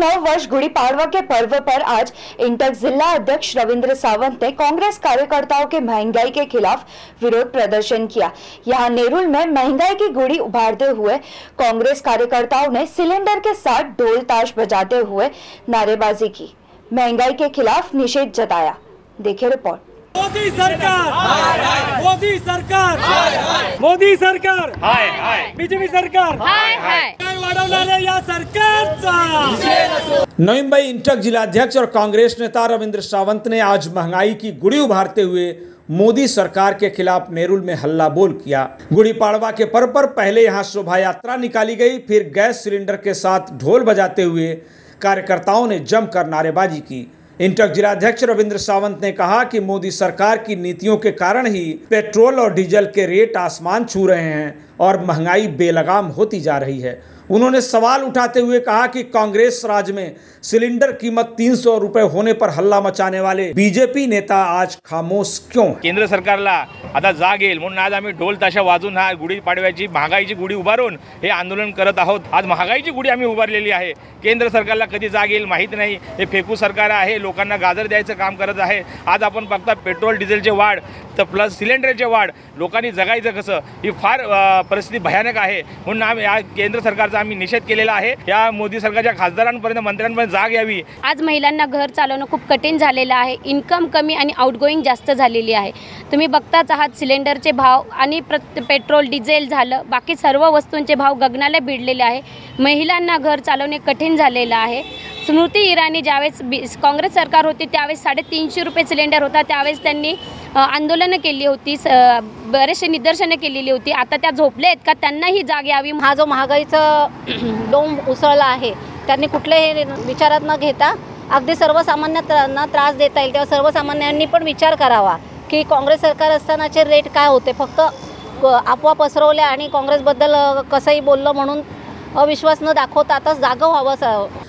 नव वर्ष गुड़ी पाड़वा के पर्व पर आज इंटक जिला अध्यक्ष रविंद्र सावंत ने कांग्रेस कार्यकर्ताओं के महँगाई के खिलाफ विरोध प्रदर्शन किया। यहाँ नेरुल में महँगाई की गुड़ी उभारते हुए कांग्रेस कार्यकर्ताओं ने सिलेंडर के साथ ढोल ताश बजाते हुए नारेबाजी की। महँगाई के खिलाफ निषेध जताया। देखिए रिपोर्ट। मोदी सरकार। मोदी सरकार। मोदी सरकार। बीजेपी सरकार। काय वाढवणाऱ्या या सरकारचा। नवी मुंबई इंटक जिलाध्यक्ष और कांग्रेस नेता रविंद्र सावंत ने आज महँगाई की गुड़ी उभारते हुए मोदी सरकार के खिलाफ नेरुल में हल्ला बोल किया। गुड़ी पाड़वा के पर्व पर पहले यहाँ शोभा यात्रा निकाली गई फिर गैस सिलेंडर के साथ ढोल बजाते हुए कार्यकर्ताओं ने जमकर नारेबाजी की। इंटक जिलाध्यक्ष रविंद्र सावंत ने कहा कि मोदी सरकार की नीतियों के कारण ही पेट्रोल और डीजल के रेट आसमान छू रहे हैं और महँगाई बेलगाम होती जा रही है। उन्होंने सवाल उठाते हुए कहा कि कांग्रेस राज में सिलेंडर कीमत तीन सौ रुपये होने पर हल्ला मचाने वाले बीजेपी नेता आज खामोश क्यों केंद्र सरकारला आता जाग येईल म्हणून आज आम्ही ढोल ताशा वाजून हा गुढी पाडव्याची महागाईची गुढी उभारून हे आंदोलन करत आहोत. आज महागाईची गुढी आम्ही उभारलेली आहे. केंद्र सरकारला कधी जाग येईल माहीत नाही. हे फेकू सरकार आहे लोकांना गाजर द्यायचं काम करत आहे. आज आपण बघता पेट्रोल डिझेलचे वाढ तर प्लस सिलेंडरचे वाढ लोकांनी जगायचं कसं? ही फार परिस्थिती भयानक आहे. म्हणून आम्ही केंद्र सरकारचा आम्ही निषेध केलेला आहे. या मोदी सरकारच्या खासदारांपर्यंत मंत्र्यांपर्यंत जाग यावी. आज महिलांना घर चालवणं खूप कठीण झालेलं आहे. इन्कम कमी आणि आउटगोईंग जास्त झालेली आहे. तुम्ही बघताच आहात सिलेंडरचे भाव आणि पेट्रोल डिझेल झालं. बाकी सर्व वस्तूंचे भाव गगनाला भिडलेले आहे. महिलांना घर चालवणे कठीण झालेलं आहे. स्मृती इराणी ज्यावेळेस बी काँग्रेस सरकार होती त्यावेळेस साडेतीनशे रुपये सिलेंडर होता. त्यावेळेस त्यांनी आंदोलनं केली होती स बरेचसे निदर्शनं केलेली होती. आता त्या झोपले आहेत का? त्यांनाही जाग यावी. हा जो महागाईचं डोंब उसळला आहे त्यांनी कुठलेही विचारात न घेता अगदी सर्वसामान्यांना त्रास देता येईल. तेव्हा सर्वसामान्यांनी पण विचार करावा की काँग्रेस सरकार असतानाचे रेट काय होते? फक्त अफवा पसरवल्या आणि काँग्रेसबद्दल कसंही बोललं म्हणून अविश्वास न दाखवता आताच जागं व्हावं स-